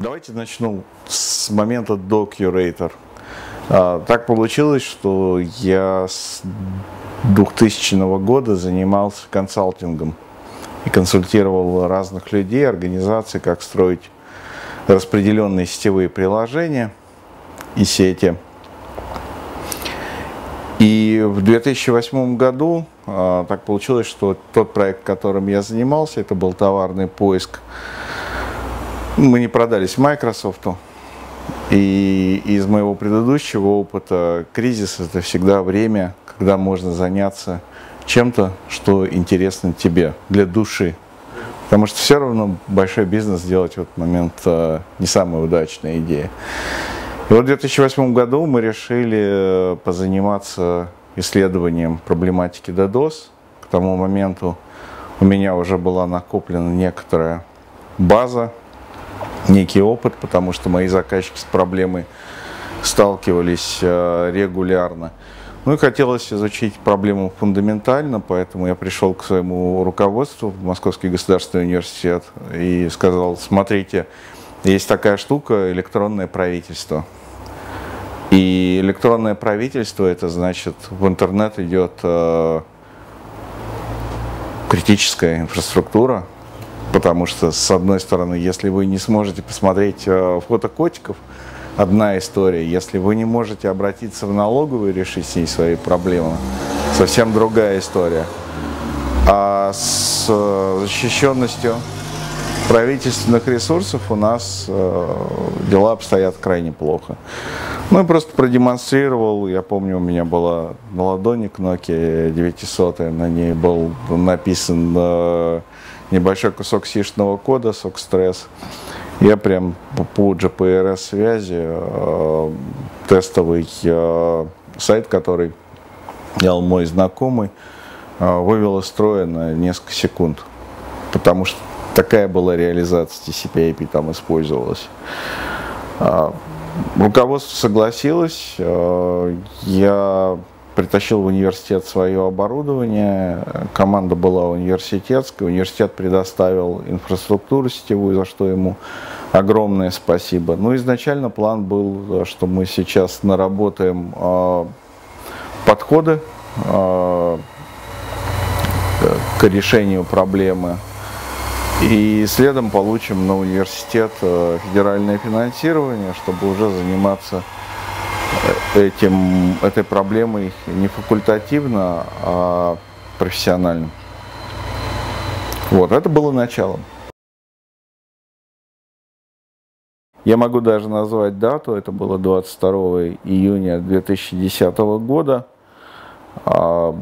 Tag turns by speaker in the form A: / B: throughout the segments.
A: Давайте начну с момента до Curator. А, так получилось, что я с 2000 года занимался консалтингом и консультировал разных людей, организаций, как строить распределенные сетевые приложения и сети. И в 2008 году а, так получилось, что тот проект, которым я занимался, это был товарный поиск мы не продались Microsoft. И из моего предыдущего опыта кризис это всегда время, когда можно заняться чем-то, что интересно тебе, для души. Потому что все равно большой бизнес делать в этот момент э, не самая удачная идея. И вот в 2008 году мы решили э, позаниматься исследованием проблематики DDoS. К тому моменту у меня уже была накоплена некоторая база некий опыт, потому что мои заказчики с проблемой сталкивались э, регулярно. Ну и хотелось изучить проблему фундаментально, поэтому я пришел к своему руководству в Московский государственный университет и сказал, смотрите, есть такая штука электронное правительство. И электронное правительство, это значит, в интернет идет э, критическая инфраструктура, Потому что, с одной стороны, если вы не сможете посмотреть э, фото котиков, одна история. Если вы не можете обратиться в налоговую и решить с ней свои проблемы, совсем другая история. А с э, защищенностью правительственных ресурсов у нас э, дела обстоят крайне плохо. Ну, я просто продемонстрировал, я помню, у меня была на ладони Nokia 900, на ней был написан небольшой кусок сишного кода, сокстресс. Я прям по GPRS связи э, тестовый э, сайт, который делал мой знакомый, э, вывел из строя на несколько секунд. Потому что такая была реализация TCP IP там использовалась. Э, руководство согласилось. Э, я притащил в университет свое оборудование, команда была университетская, университет предоставил инфраструктуру сетевую, за что ему огромное спасибо. Ну, изначально план был, что мы сейчас наработаем э, подходы э, к решению проблемы. И следом получим на университет э, федеральное финансирование, чтобы уже заниматься этим, этой проблемой не факультативно, а профессионально. Вот, это было началом. Я могу даже назвать дату, это было 22 июня 2010 года. А,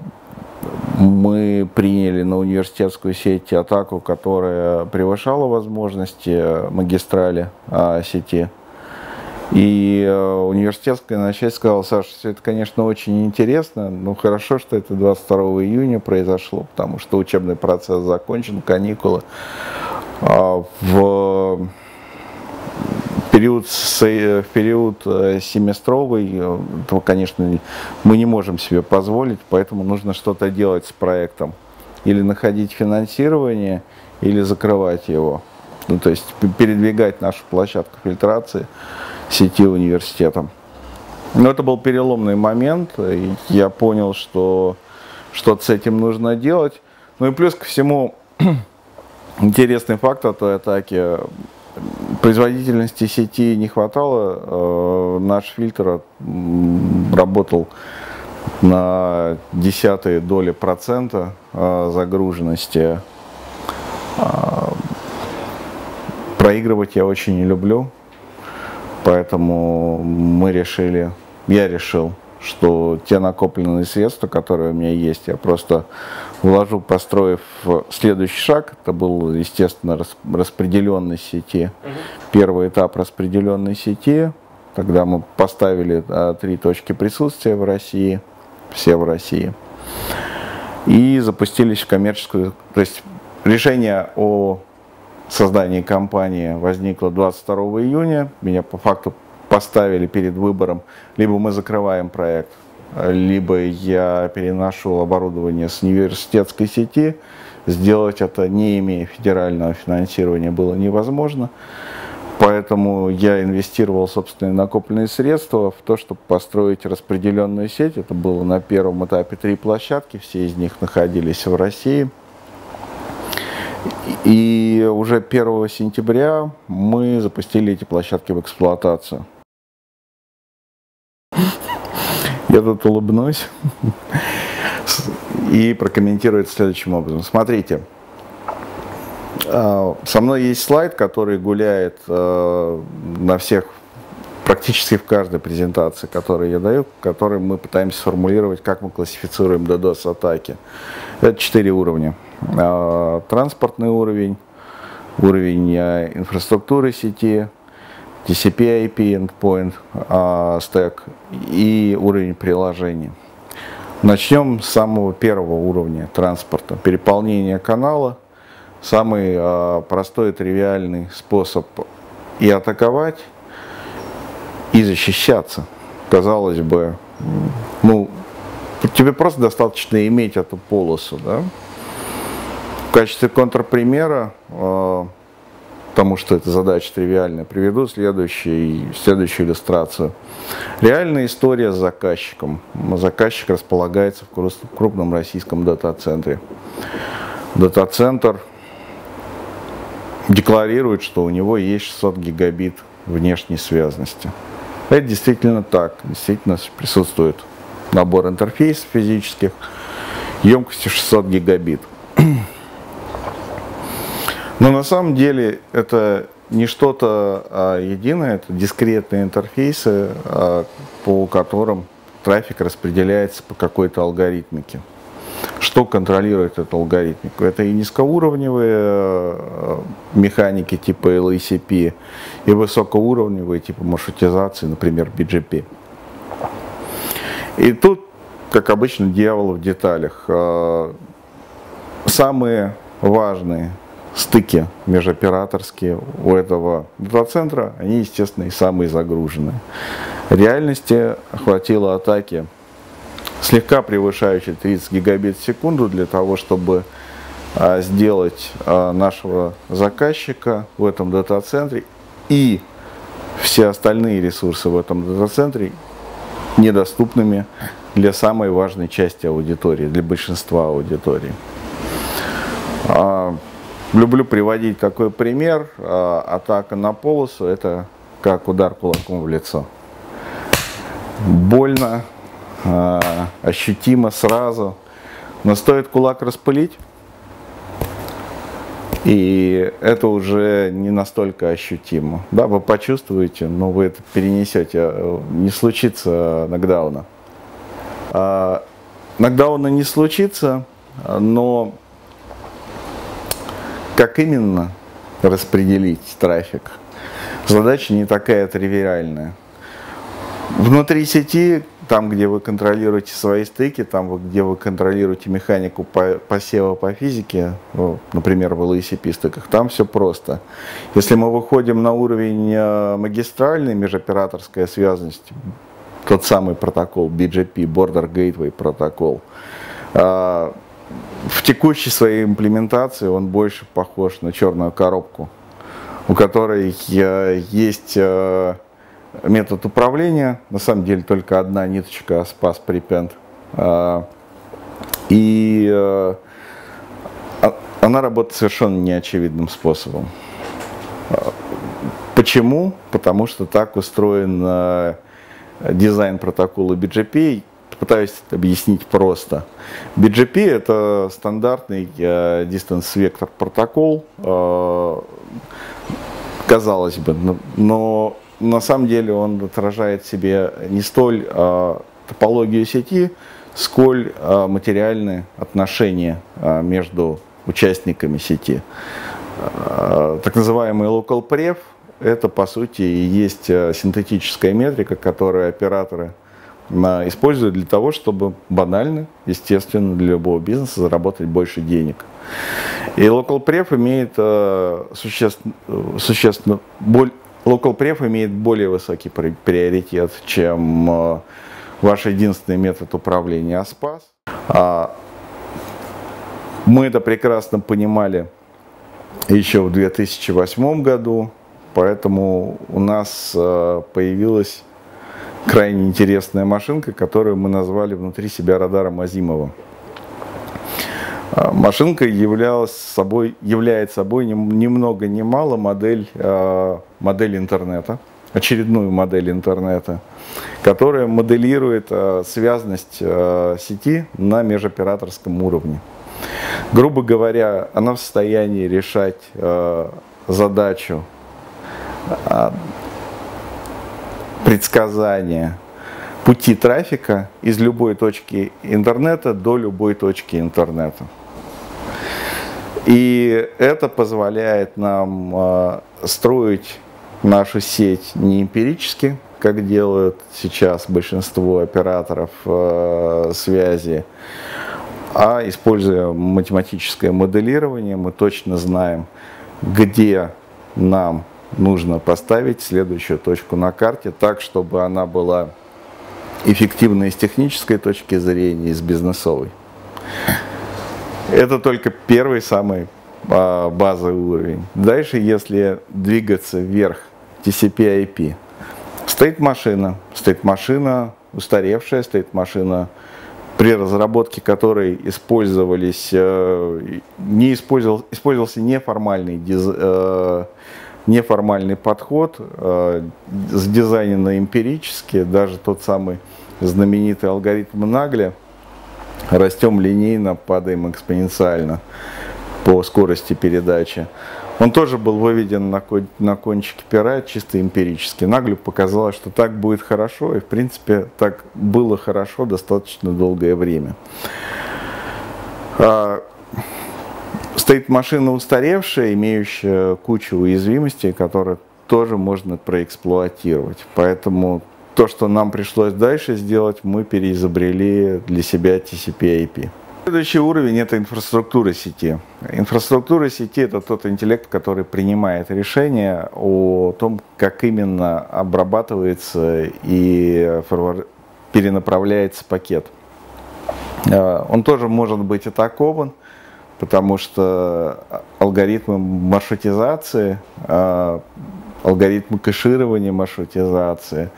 A: мы приняли на университетскую сеть атаку, которая превышала возможности магистрали а, сети. И э, университетское начальство сказало, Саша, все это, конечно, очень интересно, но хорошо, что это 22 июня произошло, потому что учебный процесс закончен, каникулы. А в период, в период э, семестровый, э, то, конечно, мы не можем себе позволить, поэтому нужно что-то делать с проектом. Или находить финансирование, или закрывать его. Ну, то есть передвигать нашу площадку фильтрации сети университета. Но это был переломный момент, и я понял, что что-то с этим нужно делать. Ну и плюс ко всему, интересный факт от атаки, производительности сети не хватало, э, наш фильтр работал на десятые доли процента э, загруженности. Э, проигрывать я очень не люблю, Поэтому мы решили, я решил, что те накопленные средства, которые у меня есть, я просто вложу, построив следующий шаг. Это был, естественно, распределенной сети. Первый этап распределенной сети. Тогда мы поставили а, три точки присутствия в России, все в России. И запустились в коммерческую, то есть решение о создании компании возникло 22 июня. Меня по факту поставили перед выбором, либо мы закрываем проект, либо я переношу оборудование с университетской сети. Сделать это, не имея федерального финансирования, было невозможно. Поэтому я инвестировал собственные накопленные средства в то, чтобы построить распределенную сеть. Это было на первом этапе три площадки, все из них находились в России. И уже 1 сентября мы запустили эти площадки в эксплуатацию. Я тут улыбнусь и прокомментирую это следующим образом. Смотрите, а, со мной есть слайд, который гуляет а, на всех, практически в каждой презентации, которую я даю, в которой мы пытаемся сформулировать, как мы классифицируем DDoS-атаки. Это четыре уровня. А, транспортный уровень, уровень инфраструктуры сети, TCP IP endpoint, стек и уровень приложений. Начнем с самого первого уровня транспорта. Переполнение канала – самый э, простой и тривиальный способ и атаковать, и защищаться. Казалось бы, ну, тебе просто достаточно иметь эту полосу, да? В качестве контрпримера, э, потому что эта задача тривиальная, приведу следующую иллюстрацию. Реальная история с заказчиком. Заказчик располагается в крупном российском дата-центре. Дата-центр декларирует, что у него есть 600 гигабит внешней связности. Это действительно так, действительно присутствует набор интерфейсов физических емкостью 600 гигабит. Но на самом деле это не что-то а единое, это дискретные интерфейсы, а, по которым трафик распределяется по какой-то алгоритмике. Что контролирует эту алгоритмику? Это и низкоуровневые э, механики типа LACP, и высокоуровневые типа маршрутизации, например, BGP. И тут, как обычно, дьявол в деталях. Э, самые важные стыки межоператорские у этого дата-центра, они, естественно, и самые загруженные. Реальности хватило атаки слегка превышающий 30 гигабит в секунду для того, чтобы а, сделать а, нашего заказчика в этом дата-центре и все остальные ресурсы в этом дата-центре недоступными для самой важной части аудитории, для большинства аудитории. А, люблю приводить такой пример. Атака на полосу – это как удар кулаком в лицо. Больно, а, ощутимо сразу. Но стоит кулак распылить, и это уже не настолько ощутимо. Да, вы почувствуете, но вы это перенесете. Не случится нокдауна. А, нокдауна не случится, но как именно распределить трафик? Задача не такая тривиальная. Внутри сети там, где вы контролируете свои стыки, там, где вы контролируете механику посева по физике, ну, например, в LACP стыках, там все просто. Если мы выходим на уровень э, магистральной межоператорская связанность, тот самый протокол BGP, Border Gateway протокол, э, в текущей своей имплементации он больше похож на черную коробку, у которой э, есть метод управления. На самом деле только одна ниточка спас припент. А, и э, а, она работает совершенно неочевидным способом. А, почему? Потому что так устроен э, дизайн протокола BGP. Пытаюсь объяснить просто. BGP это стандартный э, distance vector протокол, казалось бы, но на самом деле он отражает себе не столь э, топологию сети, сколь э, материальные отношения э, между участниками сети. Э, так называемый local pref – это, по сути, и есть синтетическая метрика, которую операторы используют для того, чтобы банально, естественно, для любого бизнеса заработать больше денег. И local pref имеет существенно, существенно боль, Local Pref имеет более высокий приоритет, чем э, ваш единственный метод управления ASPAS. А, мы это прекрасно понимали еще в 2008 году, поэтому у нас появилась крайне интересная машинка, которую мы назвали внутри себя радаром Азимова. Машинка являлась собой, является собой ни, ни много ни мало модель, модель интернета, очередную модель интернета, которая моделирует связность сети на межоператорском уровне. Грубо говоря, она в состоянии решать задачу предсказания пути трафика из любой точки интернета до любой точки интернета. И это позволяет нам э, строить нашу сеть не эмпирически, как делают сейчас большинство операторов э, связи, а используя математическое моделирование, мы точно знаем, где нам нужно поставить следующую точку на карте, так, чтобы она была эффективной с технической точки зрения и с бизнесовой. Это только первый самый а, базовый уровень. Дальше, если двигаться вверх TCP-IP, стоит машина, стоит машина устаревшая, стоит машина при разработке которой использовались, э, не использовал, использовался неформальный, диз, э, неформальный подход, э, сдизайненный эмпирически, даже тот самый знаменитый алгоритм Нагля, растем линейно, падаем экспоненциально по скорости передачи. Он тоже был выведен на, на кончике пера чисто эмпирически. Наглю показалось, что так будет хорошо, и в принципе так было хорошо достаточно долгое время. Стоит машина устаревшая, имеющая кучу уязвимостей, которые тоже можно проэксплуатировать. Поэтому то, что нам пришлось дальше сделать, мы переизобрели для себя TCP-IP. Следующий уровень – это инфраструктура сети. Инфраструктура сети – это тот интеллект, который принимает решение о том, как именно обрабатывается и перенаправляется пакет. А, он тоже может быть атакован, потому что алгоритмы маршрутизации, а, алгоритмы кэширования маршрутизации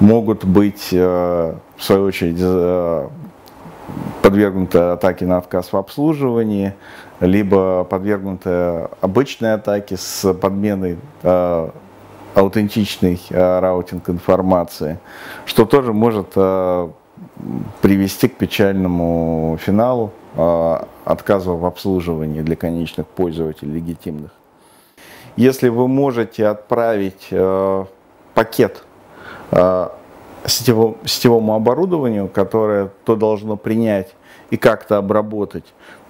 A: могут быть, а, в свою очередь, подвергнуты атаке на отказ в обслуживании, либо подвергнуты обычной атаке с подменой э, аутентичной э, раутинг информации, что тоже может э, привести к печальному финалу. э, отказа в обслуживании для конечных пользователей легитимных. Если вы можете отправить э, пакет э, сетевому, сетевому оборудованию, которое то должно принять и как-то обработать,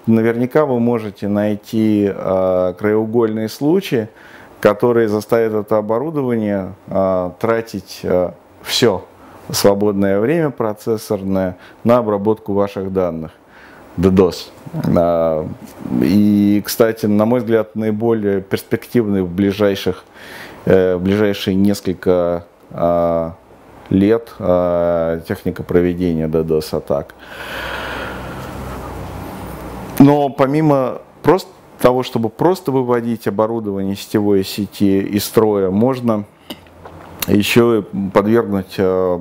A: наверняка вы можете найти э, краеугольные случаи, которые заставят это оборудование э, тратить э, все свободное время процессорное на обработку ваших данных. DDoS. И, кстати, на мой взгляд, наиболее перспективный в ближайших, в ближайшие несколько лет э, техника проведения DDoS-атак. Но помимо просто того, чтобы просто выводить оборудование сетевой сети из строя, можно еще подвергнуть э,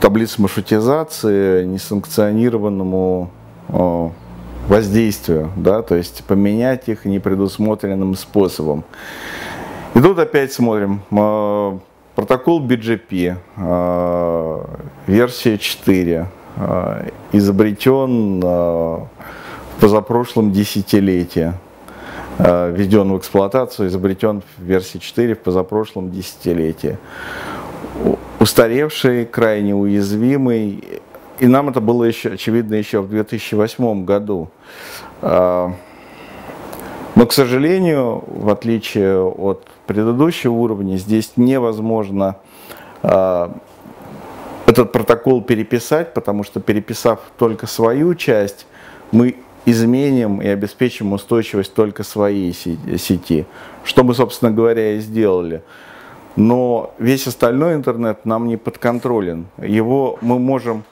A: таблице маршрутизации несанкционированному э, воздействию, да, то есть поменять их непредусмотренным способом. И тут опять смотрим, э, Протокол BGP, э, версия 4, э, изобретен в позапрошлом десятилетии, введен в эксплуатацию, изобретен в версии 4 в позапрошлом десятилетии. Устаревший, крайне уязвимый, и нам это было еще, очевидно еще в 2008 году. Но, к сожалению, в отличие от предыдущего уровня. Здесь невозможно э, этот протокол переписать, потому что переписав только свою часть, мы изменим и обеспечим устойчивость только своей сети, что мы, собственно говоря, и сделали. Но весь остальной интернет нам не подконтролен. Его мы можем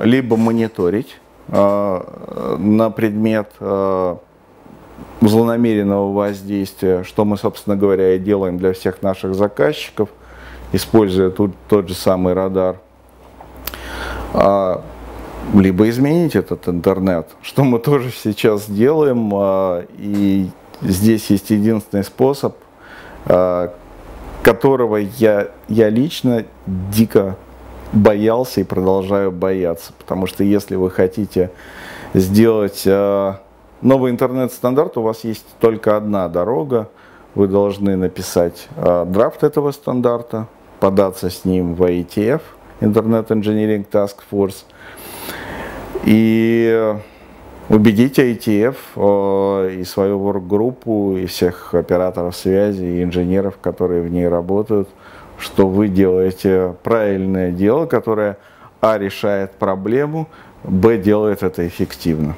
A: либо мониторить э, на предмет э, злонамеренного воздействия, что мы, собственно говоря, и делаем для всех наших заказчиков, используя тут тот же самый радар. А, либо изменить этот интернет, что мы тоже сейчас делаем, а, и здесь есть единственный способ, а, которого я, я лично дико боялся и продолжаю бояться, потому что если вы хотите сделать а, новый интернет-стандарт, у вас есть только одна дорога, вы должны написать драфт этого стандарта, податься с ним в IETF, Internet Engineering Task Force – и убедить ITF э, и свою work-группу, и всех операторов связи, и инженеров, которые в ней работают, что вы делаете правильное дело, которое А решает проблему, Б делает это эффективно.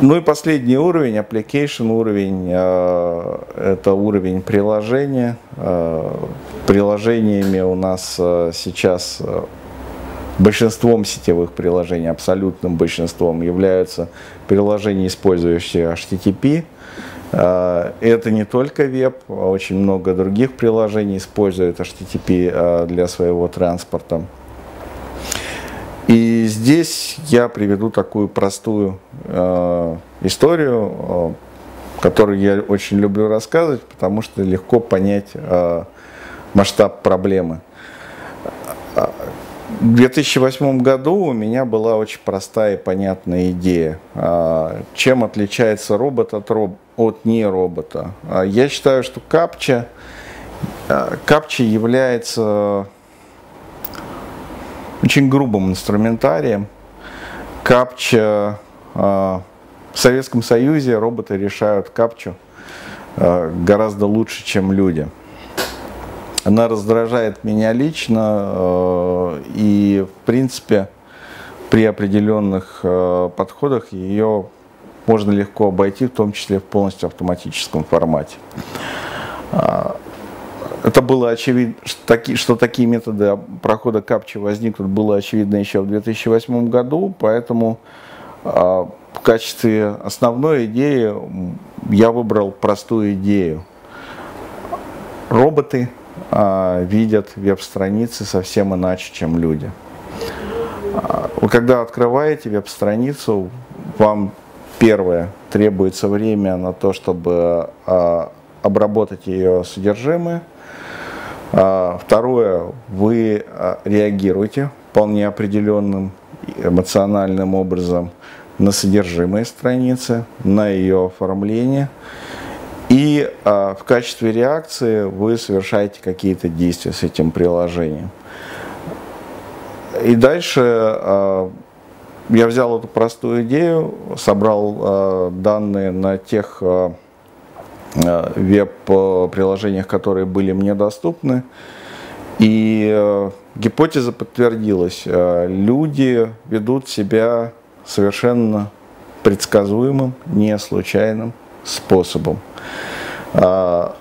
A: Ну и последний уровень, application уровень, э, это уровень приложения. Э, приложениями у нас сейчас большинством сетевых приложений, абсолютным большинством, являются приложения, использующие HTTP. А, это не только веб, а очень много других приложений используют HTTP а, для своего транспорта. И здесь я приведу такую простую историю, которую я очень люблю рассказывать, потому что легко понять масштаб проблемы. В 2008 году у меня была очень простая и понятная идея. Чем отличается робот от, роб... от не робота? А, я считаю, что капча, а, капча является очень грубым инструментарием. Капча в Советском Союзе роботы решают капчу гораздо лучше, чем люди. Она раздражает меня лично, и в принципе при определенных подходах ее можно легко обойти, в том числе в полностью автоматическом формате. А, это было очевидно, что такие методы прохода капчи возникнут, было очевидно еще в 2008 году, поэтому а, в качестве основной идеи я выбрал простую идею. Роботы а, видят веб-страницы совсем иначе, чем люди. Вы когда открываете веб-страницу, вам первое требуется время на то, чтобы а, обработать ее содержимое. Второе, вы реагируете вполне определенным эмоциональным образом на содержимое страницы, на ее оформление – и а, в качестве реакции вы совершаете какие-то действия с этим приложением. И дальше а, я взял эту простую идею, собрал а, данные на тех а, а веб-приложениях, которые были мне доступны. И э, гипотеза подтвердилась. Э, люди ведут себя совершенно предсказуемым, не случайным способом. А,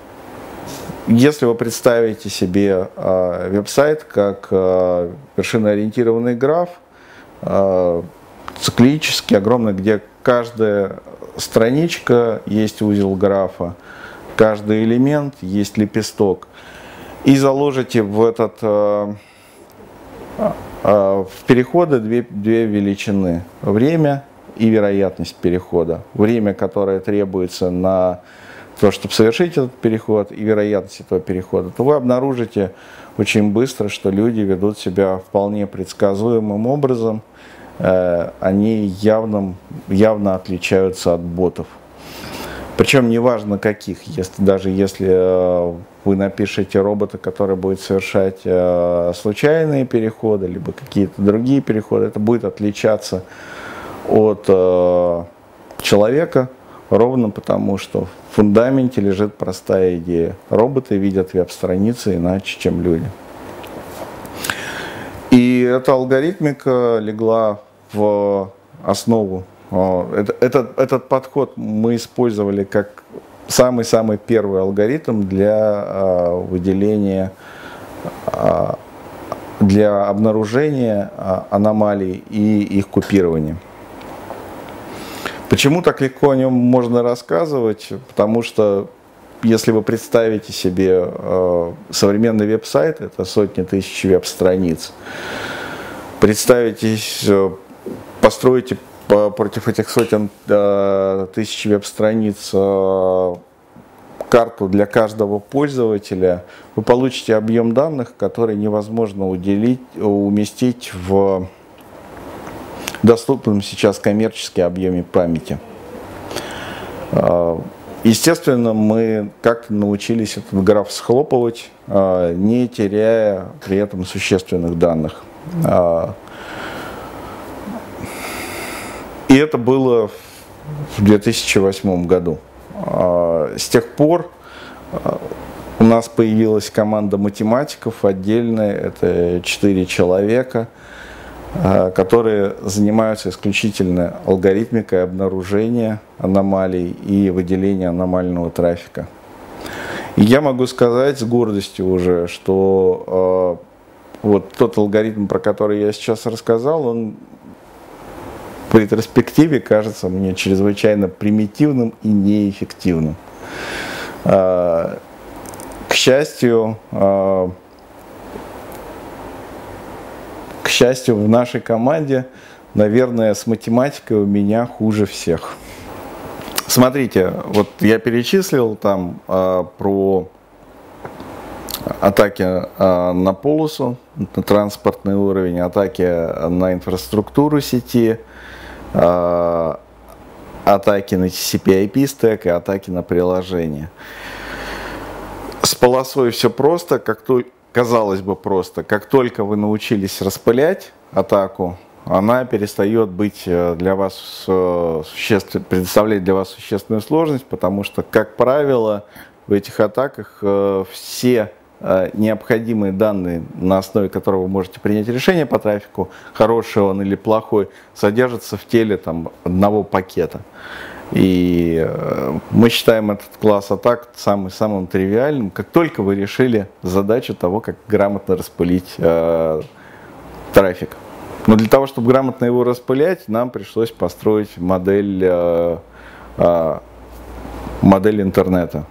A: если вы представите себе а, веб-сайт как а, вершиноориентированный граф, циклический, огромный, где каждая страничка есть узел графа, каждый элемент есть лепесток, и заложите в этот в переходы две, две величины. Время и вероятность перехода. Время, которое требуется на то, чтобы совершить этот переход, и вероятность этого перехода, то вы обнаружите очень быстро, что люди ведут себя вполне предсказуемым образом. Э, они явно, явно отличаются от ботов. Причем неважно каких, если, даже если э, вы напишете робота, который будет совершать э, случайные переходы, либо какие-то другие переходы, это будет отличаться от человека, ровно потому, что в фундаменте лежит простая идея. Роботы видят веб-страницы иначе, чем люди. И эта алгоритмика легла в основу. Это, этот, этот подход мы использовали как самый-самый первый алгоритм для э, выделения, э, для обнаружения э, аномалий и их купирования. Почему так легко о нем можно рассказывать? Потому что если вы представите себе э, современный веб-сайт, это сотни тысяч веб-страниц, представите, э, построите против этих сотен э, тысяч веб-страниц э, карту для каждого пользователя, вы получите объем данных, который невозможно уделить, уместить в доступном сейчас коммерческий объеме памяти. А, естественно, мы как-то научились этот граф схлопывать, не теряя при этом существенных данных. А, и это было в 2008 году. С тех пор у нас появилась команда математиков отдельная, это 4 человека – Э, которые занимаются исключительно алгоритмикой обнаружения аномалий и выделения аномального трафика. И я могу сказать с гордостью уже, что вот тот алгоритм, про который я сейчас рассказал, он в ретроспективе кажется мне чрезвычайно примитивным и неэффективным. Э, к счастью, э, счастью, в нашей команде, наверное, с математикой у меня хуже всех. Смотрите, вот я перечислил там э, про атаки на полосу, на транспортный уровень, атаки на инфраструктуру сети, атаки на TCP/IP стек и атаки на приложение. С полосой все просто, как то казалось бы, просто. Как только вы научились распылять атаку, она перестает быть э, для вас э, существен... представлять для вас существенную сложность, потому что, как правило, в этих атаках э, все необходимые данные, на основе которых вы можете принять решение по трафику, хороший он или плохой, содержатся в теле там, одного пакета. И э, мы считаем этот класс атак самым, самым тривиальным, как только вы решили задачу того, как грамотно распылить э, трафик. Но для того, чтобы грамотно его распылять, нам пришлось построить модель, э, э, модель интернета.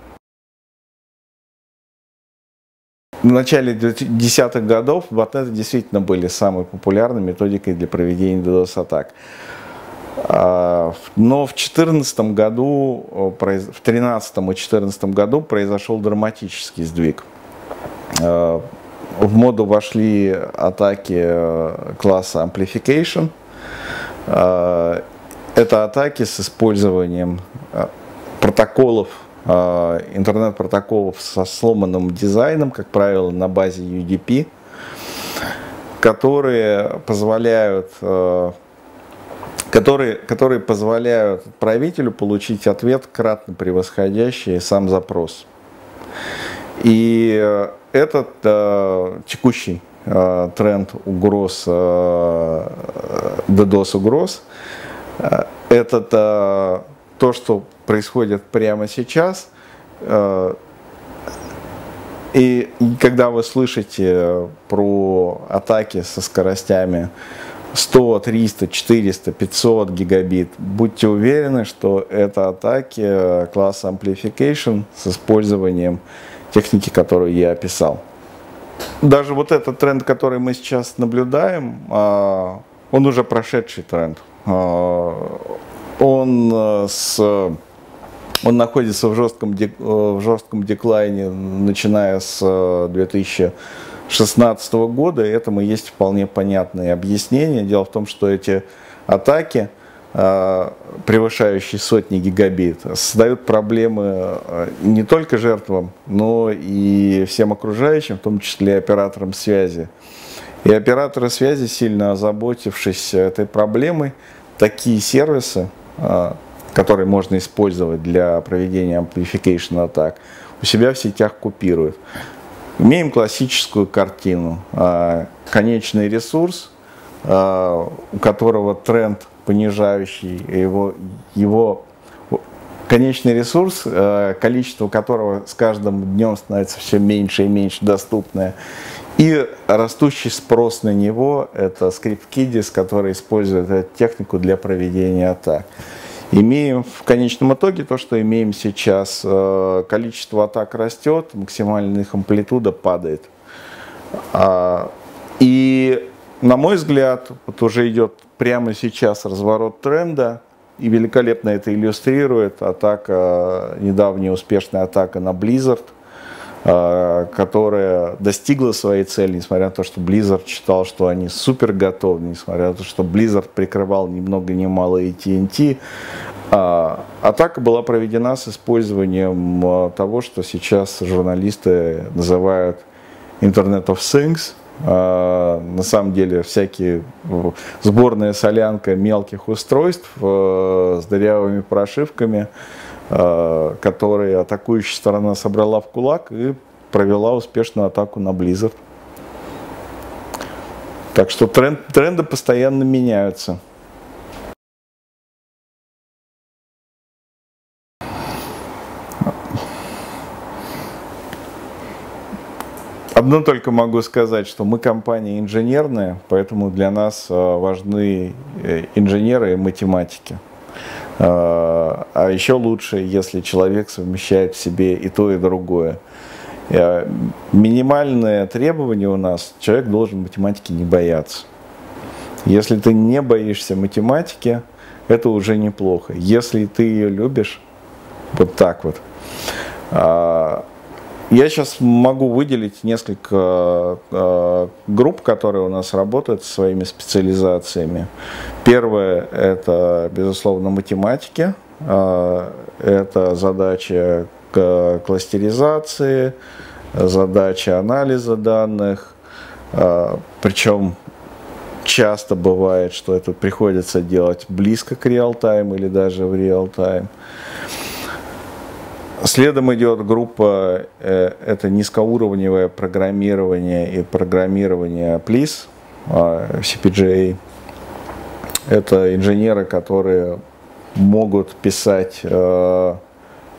A: В начале 2010-х годов ботнеты действительно были самой популярной методикой для проведения DDoS-атак. А, но в 2014 году, в 2013 и 2014 году произошел драматический сдвиг. А, в моду вошли атаки э, класса Amplification. А, это атаки с использованием э, протоколов, интернет-протоколов со сломанным дизайном, как правило, на базе UDP, которые позволяют э, которые, которые позволяют правителю получить ответ, кратно превосходящий сам запрос. И э, этот э, текущий тренд угроз, э, DDoS угроз, э, это э, то, что происходит прямо сейчас. Э, и, когда вы слышите про атаки со скоростями 100, 300, 400, 500 гигабит, будьте уверены, что это атаки э, класса Amplification с использованием техники, которую я описал. Даже вот этот тренд, который мы сейчас наблюдаем, а, он уже прошедший тренд. Он, э, с, он находится в жестком, э, в жестком деклайне, начиная с 2000 2016 года, и этому есть вполне понятные объяснения. Дело в том, что эти атаки, превышающие сотни гигабит, создают проблемы не только жертвам, но и всем окружающим, в том числе операторам связи. И операторы связи, сильно озаботившись этой проблемой, такие сервисы, а, которые можно использовать для проведения amplification атак, у себя в сетях купируют. Имеем классическую картину. А, конечный ресурс, а, у которого тренд понижающий, его, его конечный ресурс, количество которого с каждым днем становится все меньше и меньше доступное. И растущий спрос на него – это Kidis, который использует эту технику для проведения атак. Имеем в конечном итоге то, что имеем сейчас. Э, количество атак растет, максимальная их амплитуда падает. А, и, на мой взгляд, вот уже идет прямо сейчас разворот тренда, и великолепно это иллюстрирует атака, недавняя успешная атака на Blizzard, э, которая достигла своей цели, несмотря на то, что Blizzard считал, что они супер готовы, несмотря на то, что Blizzard прикрывал ни много ни мало и TNT. А, атака была проведена с использованием э, того, что сейчас журналисты называют Internet of Things – а, на самом деле всякие сборная солянка мелких устройств э, с дырявыми прошивками, э, которые атакующая сторона собрала в кулак и провела успешную атаку на Blizzard. Так что тренд, тренды постоянно меняются. Одно только могу сказать, что мы компания инженерная, поэтому для нас э, важны э, инженеры и математики. Э, а еще лучше, если человек совмещает в себе и то, и другое. Минимальное требование у нас, человек должен математики не бояться. Если ты не боишься математики, это уже неплохо. Если ты ее любишь, вот так вот, а, я сейчас могу выделить несколько э, групп, которые у нас работают со своими специализациями. Первое – это, безусловно, математики. Э, это задача кластеризации, задача анализа данных. Э, причем часто бывает, что это приходится делать близко к реал-тайм или даже в реал-тайм. Следом идет группа, э, это низкоуровневое программирование и программирование PLIS, а, CPGA. Это инженеры, которые могут писать э,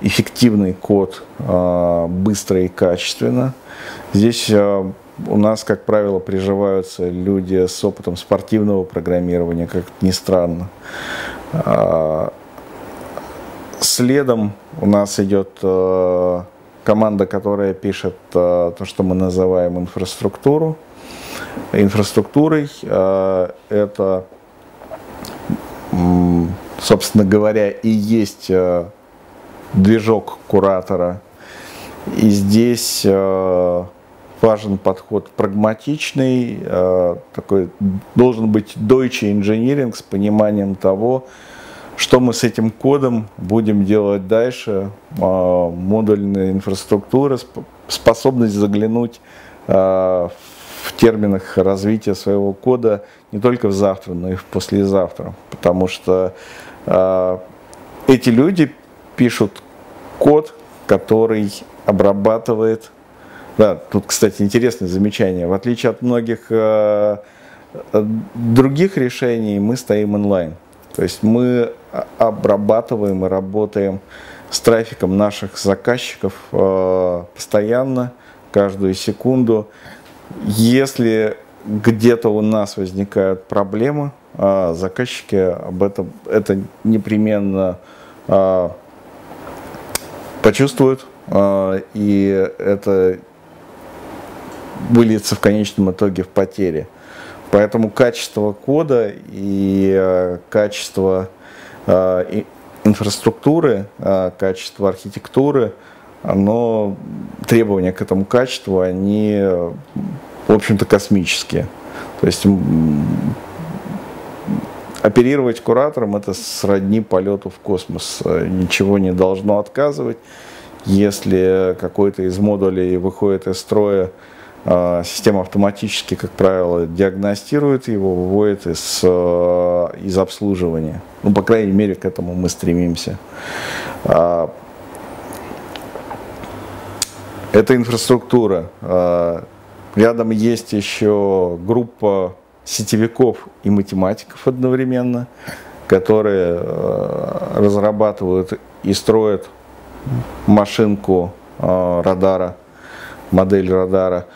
A: эффективный код э, быстро и качественно. Здесь у нас, как правило, приживаются люди с опытом спортивного программирования, как ни странно. Следом у нас идет э, команда, которая пишет э, то, что мы называем инфраструктуру. Инфраструктурой э, это, собственно говоря, и есть движок куратора. И здесь важен подход прагматичный, такой должен быть Deutsche Engineering с пониманием того, что мы с этим кодом будем делать дальше? А, модульная инфраструктура, способность заглянуть а, в терминах развития своего кода не только в завтра, но и в послезавтра. Потому что а, эти люди пишут код, который обрабатывает... Да, тут, кстати, интересное замечание. В отличие от многих других решений, мы стоим онлайн. То есть мы обрабатываем и работаем с трафиком наших заказчиков э, постоянно, каждую секунду. Если где-то у нас возникают проблемы, э, заказчики об этом это непременно э, почувствуют, и это выльется в конечном итоге в потери. Поэтому качество кода и качество инфраструктуры, э, качество архитектуры, но требования к этому качеству, они, в общем-то, космические. То есть оперировать куратором это сродни полету в космос. Ничего не должно отказывать. Если какой-то из модулей выходит из строя, система автоматически, как правило, диагностирует его, выводит из, э, из обслуживания. Ну, по крайней мере, к этому мы стремимся. А, это инфраструктура. А, рядом есть еще группа сетевиков и математиков одновременно, которые э, разрабатывают и строят машинку э, радара, модель радара.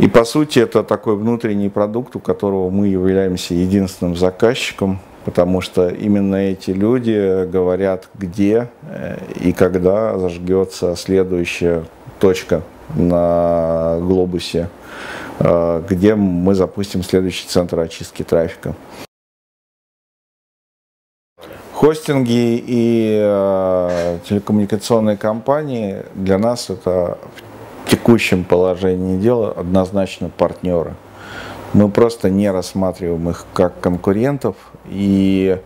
A: И по сути это такой внутренний продукт, у которого мы являемся единственным заказчиком. потому что именно эти люди говорят, где э, и когда зажгется следующая точка на глобусе, э, где мы запустим следующий центр очистки трафика. Хостинги и э, телекоммуникационные компании для нас это текущем положении дела однозначно партнеры. Мы просто не рассматриваем их как конкурентов. И,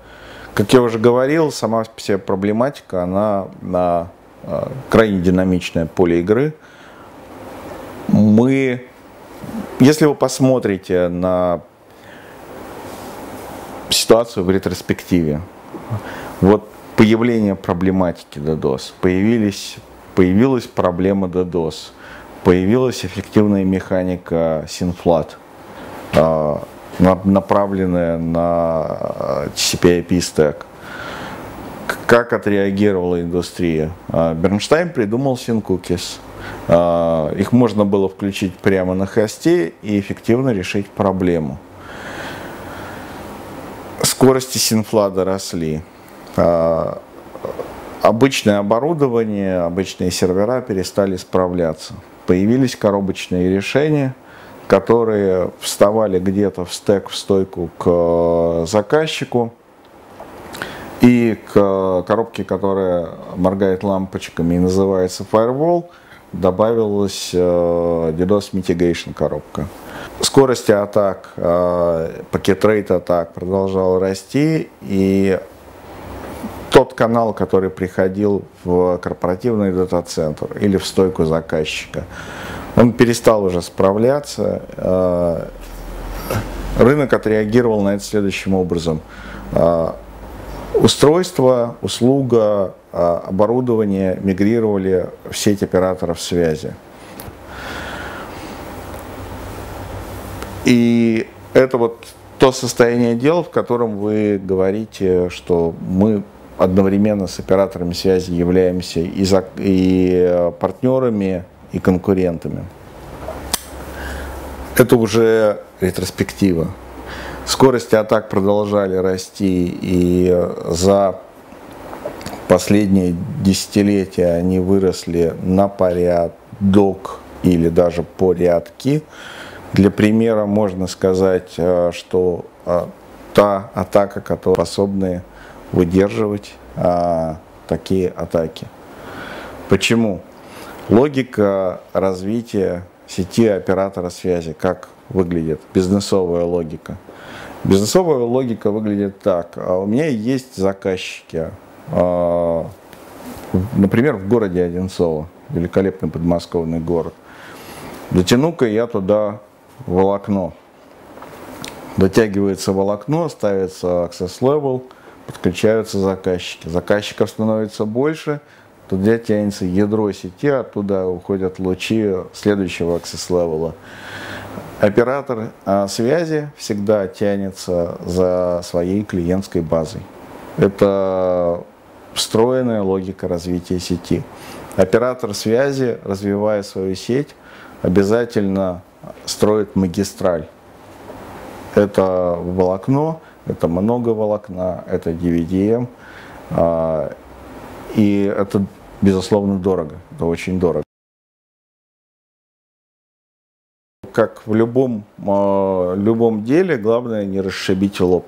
A: как я уже говорил, сама по себе проблематика, она на э, крайне динамичное поле игры. Мы, если вы посмотрите на ситуацию в ретроспективе, вот появление проблематики DDoS, появились, появилась проблема DDoS, появилась эффективная механика SynFlat, а, направленная на TCP/IP стек. Как отреагировала индустрия? А, Бернштейн придумал. А, их можно было включить прямо на хосте и эффективно решить проблему скорости синфлада росли. А, обычное оборудование, обычные сервера перестали справляться. Появились коробочные решения, которые вставали где-то в стек, в стойку к э, заказчику, и к коробке, которая моргает лампочками и называется Firewall, добавилась э, DDoS Mitigation коробка. Скорости атак, э, пакет-рейт атак продолжал расти, и тот канал, который приходил в корпоративный дата-центр или в стойку заказчика, он перестал уже справляться. Э, рынок отреагировал на это следующим образом. Э, устройство, услуга, оборудование мигрировали в сеть операторов связи. И это вот то состояние дел, в котором вы говорите, что мы одновременно с операторами связи являемся и, за, и э, партнерами, и конкурентами. Это уже ретроспектива. Скорости атак продолжали расти, и э, за последние десятилетия они выросли на порядок или даже порядки. Для примера можно сказать, э, что та атака, которая способна выдерживать э, такие атаки. Почему? Логика развития сети оператора связи, как выглядит бизнесовая логика. Бизнесовая логика выглядит так. А у меня есть заказчики, например, в городе Одинцово, великолепный подмосковный город. Дотяну-ка я туда волокно. Дотягивается волокно, ставится access level, подключаются заказчики. Заказчиков становится больше, туда тянется ядро сети, оттуда уходят лучи следующего level. Оператор а, связи всегда тянется за своей клиентской базой. Это встроенная логика развития сети. Оператор связи, развивая свою сеть, обязательно строит магистраль. Это волокно, это много волокна, это DVDM. А, и это, безусловно, дорого. Это очень дорого. Как в любом, а, любом деле, главное не расшибить лоб.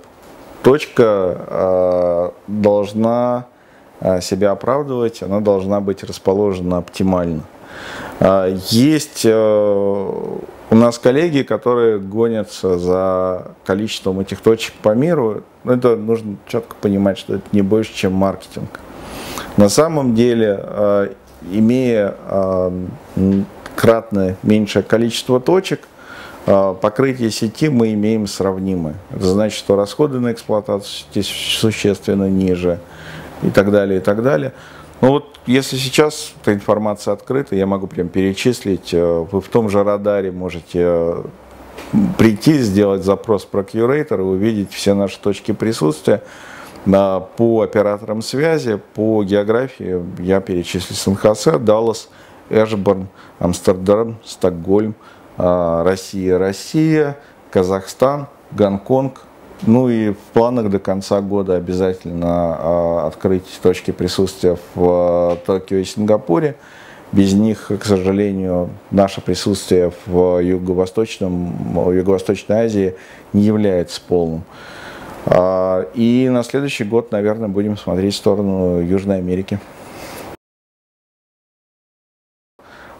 A: Точка а, должна себя оправдывать, она должна быть расположена оптимально. Есть у нас коллеги, которые гонятся за количеством этих точек по миру. Это нужно четко понимать, что это не больше, чем маркетинг. На самом деле, э, имея э, кратное меньшее количество точек, э, покрытие сети мы имеем сравнимое. Это значит, что расходы на эксплуатацию здесь существенно ниже и так далее, и так далее. Ну вот, если сейчас эта информация открыта, я могу прям перечислить, э, вы в том же радаре можете э, прийти, сделать запрос про Curator и увидеть все наши точки присутствия. По операторам связи, по географии я перечислил Сан-Хосе, Даллас, Эшборн, Амстердам, Стокгольм, э, Россия, Россия, Казахстан, Гонконг Ну и в планах до конца года обязательно открыть точки присутствия в Токио и Сингапуре. Без них, к сожалению, наше присутствие в Юго-Восточном, в Юго-Восточной Азии не является полным. И на следующий год, наверное, будем смотреть в сторону Южной Америки.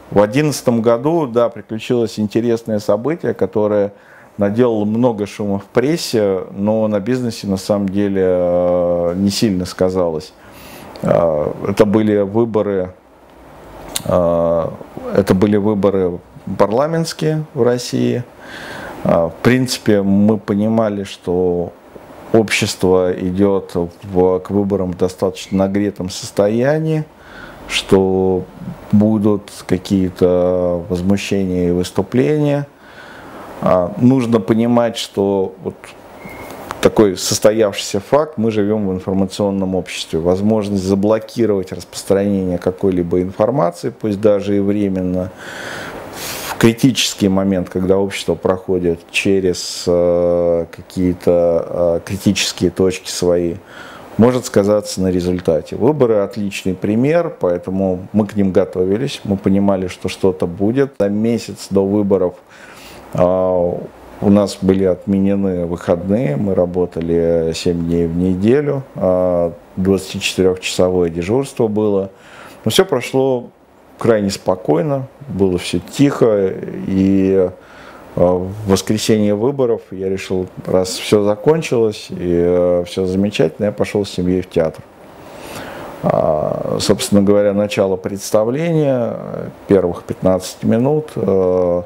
A: В 2011 году, да, приключилось интересное событие, которое наделало много шума в прессе, но на бизнесе на самом деле э, не сильно сказалось. Э, это были выборы, э, это были выборы парламентские в России. В принципе, мы понимали, что общество идет в, к выборам в достаточно нагретом состоянии что будут какие-то возмущения и выступления. А, нужно понимать, что вот такой состоявшийся факт, мы живем в информационном обществе. Возможность заблокировать распространение какой-либо информации, пусть даже и временно, в критический момент, когда общество проходит через э, какие-то э, критические точки свои, может сказаться на результате. Выборы отличный пример, поэтому мы к ним готовились, мы понимали, что что-то будет. За месяц до выборов у нас были отменены выходные, мы работали 7 дней в неделю, 24-часовое а, дежурство было. Но все прошло крайне спокойно, было все тихо, и Э, в воскресенье выборов я решил, раз все закончилось и все замечательно, я пошел с семьей в театр. А, собственно говоря, начало представления, первых 15 минут, а,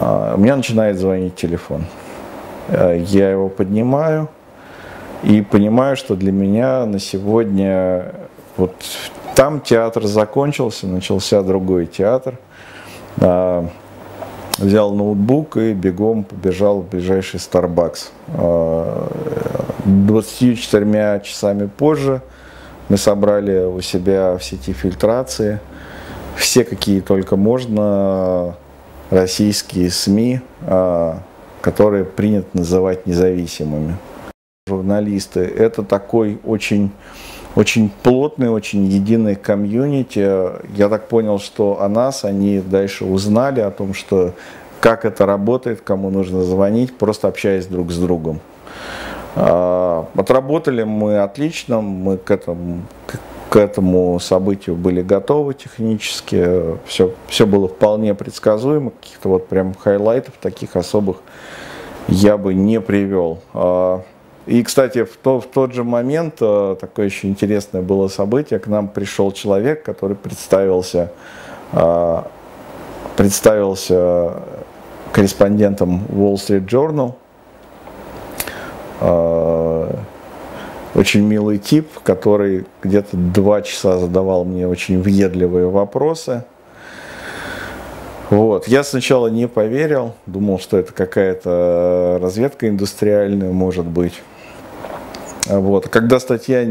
A: у меня начинает звонить телефон. Я его поднимаю и понимаю, что для меня на сегодня вот там театр закончился, начался другой театр. А, взял ноутбук и бегом побежал в ближайший Starbucks. 24 а, часами позже мы собрали у себя в сети фильтрации все, какие только можно, российские СМИ, а, которые принято называть независимыми. Журналисты – это такой очень очень плотный, очень единый комьюнити. Я так понял, что о нас они дальше узнали, о том, что как это работает, кому нужно звонить, просто общаясь друг с другом. А, отработали мы отлично, мы к этому, к этому событию были готовы технически, все, все было вполне предсказуемо, каких-то вот прям хайлайтов таких особых я бы не привел. А, и, кстати, в, то, в тот же момент, э, такое еще интересное было событие, к нам пришел человек, который представился, э, представился корреспондентом Wall Street Journal. Э, очень милый тип, который где-то два часа задавал мне очень въедливые вопросы. Вот. Я сначала не поверил, думал, что это какая-то разведка индустриальная, может быть. Вот. Когда статья,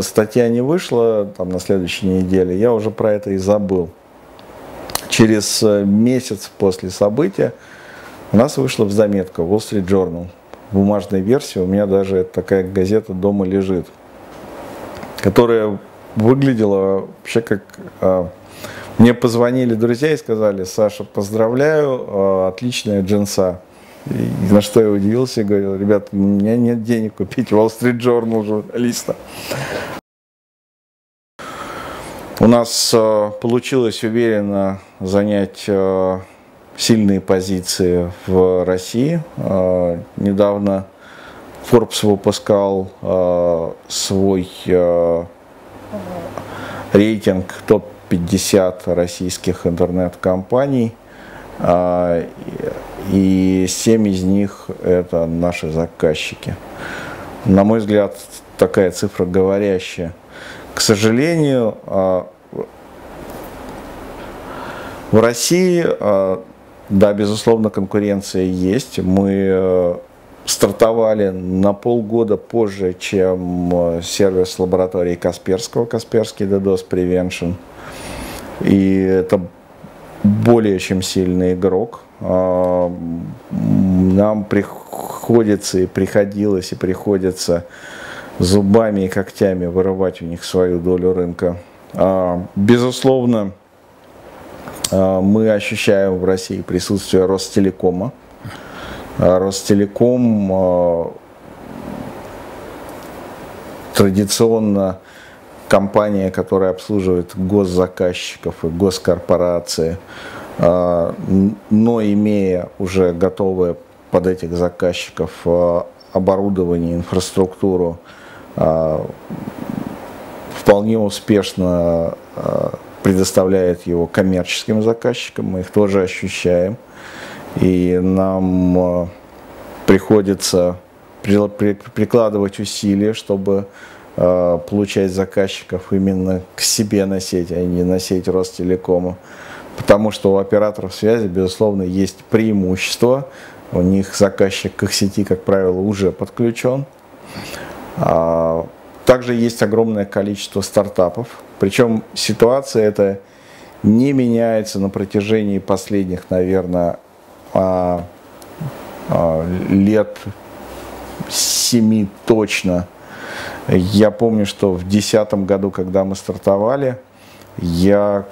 A: статья не вышла там, на следующей неделе, я уже про это и забыл. Через э, месяц после события у нас вышла в заметка Wall Street Journal. Бумажная версия, у меня даже такая газета дома лежит, которая выглядела вообще как... А, мне позвонили друзья и сказали, Саша, поздравляю, а, отличная джинса. И на что я удивился и говорил, ребят, у меня нет денег купить Wall Street Journal журналиста. У нас э, получилось уверенно занять сильные позиции в России. Э, недавно Forbes выпускал э, свой э, рейтинг топ-50 российских интернет-компаний. И семь из них это наши заказчики. На мой взгляд, такая цифра говорящая. К сожалению, а, в России, а, да, безусловно, конкуренция есть. Мы э, стартовали на полгода позже, чем сервис лаборатории Касперского, Касперский DDoS Prevention. И это более чем сильный игрок. А, нам приходится и приходилось и приходится зубами и когтями вырывать у них свою долю рынка. А, безусловно, мы ощущаем в России присутствие Ростелекома. А, Ростелеком традиционно компания, которая обслуживает госзаказчиков и госкорпорации, но имея уже готовое под этих заказчиков оборудование, инфраструктуру, вполне успешно а, предоставляет его коммерческим заказчикам, мы их тоже ощущаем. И нам а, приходится прикладывать усилия, чтобы а, получать заказчиков именно к себе на сеть, а не на сеть Ростелекома. Потому что у операторов связи, безусловно, есть преимущество. У них заказчик к их сети, как правило, уже подключен. Также есть огромное количество стартапов, причем ситуация эта не меняется на протяжении последних, наверное, а, а, лет семи точно. Я помню, что в 2010 году, когда мы стартовали, я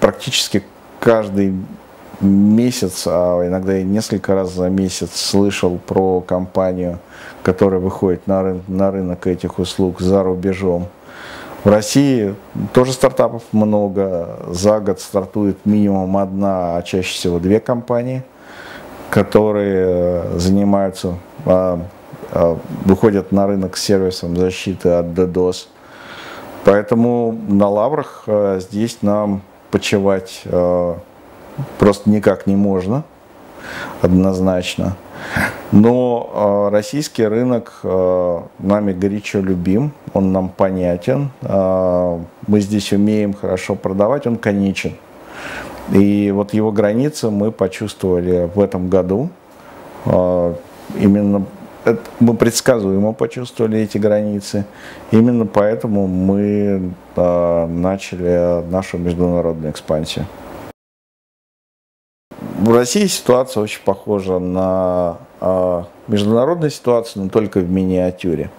A: практически каждый месяц, а иногда и несколько раз за месяц слышал про компанию, которая выходит на, рын на рынок этих услуг за рубежом. В России тоже стартапов много. За год стартует минимум одна, а чаще всего две компании, которые э, занимаются, а, а, выходят на рынок с сервисом защиты от DDoS. Поэтому на лаврах э, здесь нам почивать э, просто никак не можно, однозначно. Но э, российский рынок э, нами горячо любим, он нам понятен, э, мы здесь умеем хорошо продавать, он конечен. И вот его границы мы почувствовали в этом году. Именно мы предсказуемо почувствовали эти границы. Именно поэтому мы начали нашу международную экспансию. В России ситуация очень похожа на э, международную ситуацию, но только в миниатюре.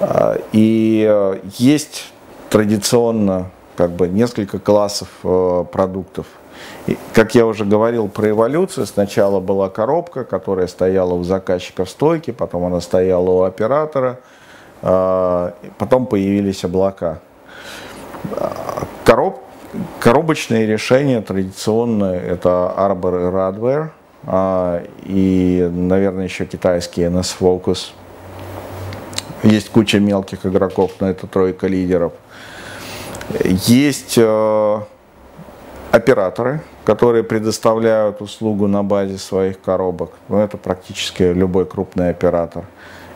A: Э, и э, есть традиционно как бы несколько классов э, продуктов. И, как я уже говорил про эволюцию, сначала была коробка, которая стояла у заказчика в стойке, потом она стояла у оператора, потом появились облака. Короб, Коробочные решения традиционно это Arbor и Radware, а, и, наверное, еще китайский NS Focus. Есть куча мелких игроков, но это тройка лидеров. Есть э, операторы, которые предоставляют услугу на базе своих коробок. Ну, это практически любой крупный оператор.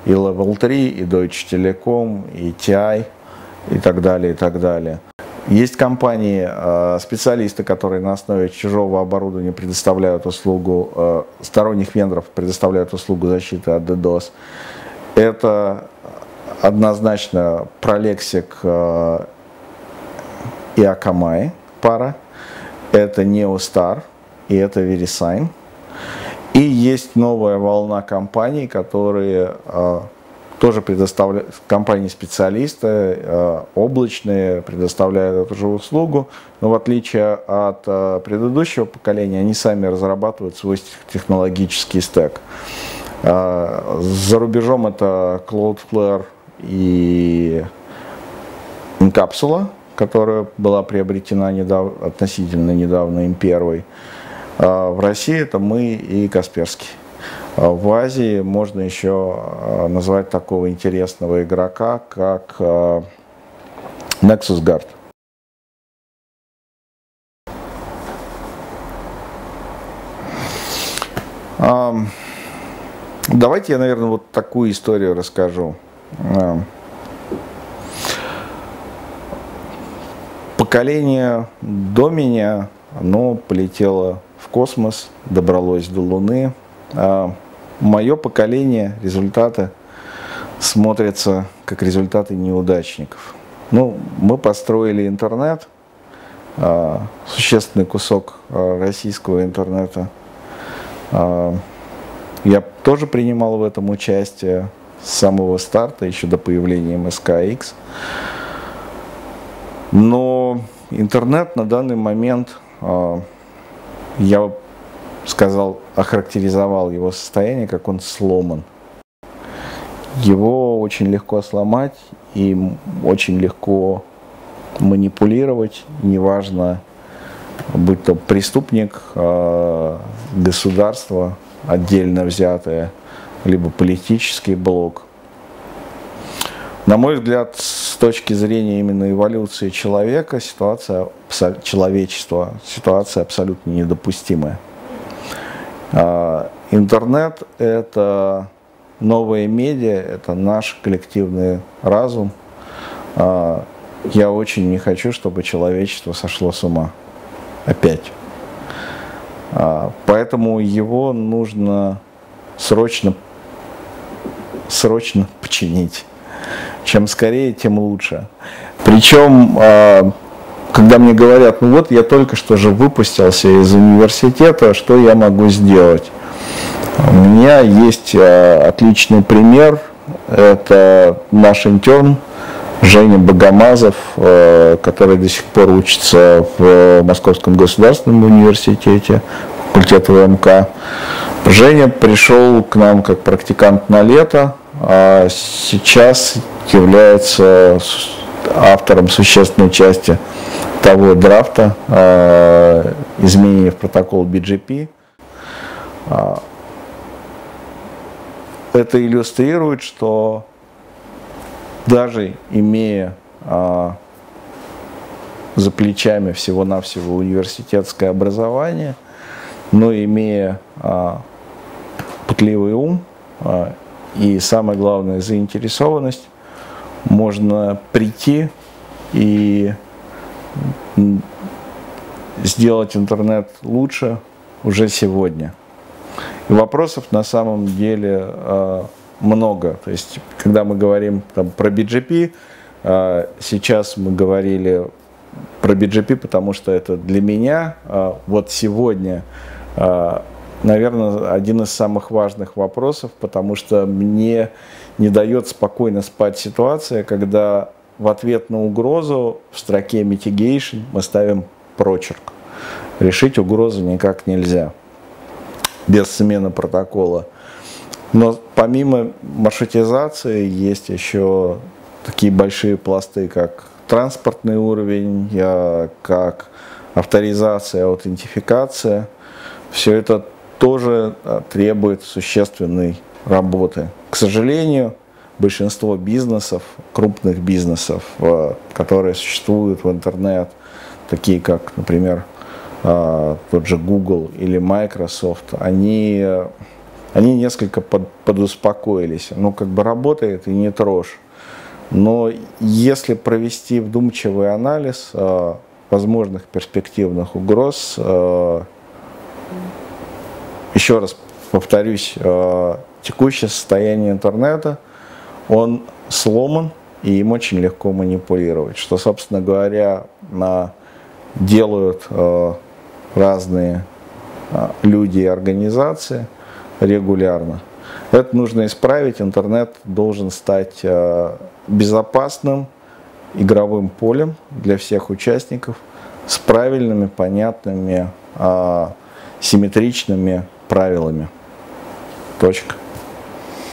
A: И Level 3, и Deutsche Telekom, и TI, и так далее, и так далее. Есть компании, э, специалисты, которые на основе чужого оборудования предоставляют услугу, э, сторонних вендоров предоставляют услугу защиты от DDoS. Это однозначно Пролексик э, и Akamai пара. Это Neostar и это VeriSign. И есть новая волна компаний, которые тоже предоставляют, компании-специалисты, э, облачные, предоставляют эту же услугу, но в отличие от э, предыдущего поколения, они сами разрабатывают свой технологический стек. Э, за рубежом это Cloudflare и Incapsula, которая была приобретена недав... относительно недавно им первой. В России это мы и Касперский. А в Азии можно еще а, назвать такого интересного игрока, как а, Nexus Guard. Давайте я, наверное, вот такую историю расскажу. Поколение до меня, оно полетело в космос, добралось до Луны, мое поколение результаты смотрятся как результаты неудачников. Ну, мы построили интернет, а, существенный кусок а, российского интернета а, Я тоже принимал в этом участие с самого старта, еще до появления МСКХ. Но интернет на данный момент, я сказал, охарактеризовал его состояние, как он сломан. Его очень легко сломать и очень легко манипулировать, неважно, будь то преступник, а, государство отдельно взятое, либо политический блок. На мой взгляд, с точки зрения именно эволюции человека, ситуация человечества, ситуация абсолютно недопустимая. А, интернет – это новые медиа, это наш коллективный разум. А, я очень не хочу, чтобы человечество сошло с ума. Опять. А, поэтому его нужно срочно, срочно починить. Чем скорее, тем лучше. Причем, когда мне говорят, ну вот я только что же выпустился из университета, что я могу сделать? У меня есть а, отличный пример. Это наш интерн Женя Богомазов, а, который до сих пор учится в Московском государственном университете, факультет ВМК. Женя пришел к нам как практикант на лето, а сейчас является автором существенной части того драфта э, изменений в протокол BGP. А, это иллюстрирует, что даже имея а, за плечами всего-навсего университетское образование, но имея а, пытливый ум а, и самое главное заинтересованность, можно прийти и сделать интернет лучше уже сегодня. И вопросов на самом деле э, много. То есть, когда мы говорим там, про BGP, э, сейчас мы говорили про BGP, потому что это для меня э, вот сегодня, наверное, один из самых важных вопросов, потому что мне не дает спокойно спать ситуация, когда в ответ на угрозу в строке mitigation мы ставим прочерк. Решить угрозу никак нельзя без смены протокола. Но помимо маршрутизации есть еще такие большие пласты, как транспортный уровень, как авторизация, аутентификация. Все это тоже а, требует существенной работы. К сожалению, большинство бизнесов, крупных бизнесов, э, которые существуют в интернет, такие как, например, э, тот же Google или Microsoft, они, они несколько под, подуспокоились. Ну, как бы работает и не трожь. Но если провести вдумчивый анализ возможных перспективных угроз, еще раз повторюсь, текущее состояние интернета, он сломан, и им очень легко манипулировать, что, собственно говоря, делают э, разные э, люди и организации регулярно. Это нужно исправить. Интернет должен стать э, безопасным игровым полем для всех участников с правильными, понятными, э, симметричными правилами. Точка.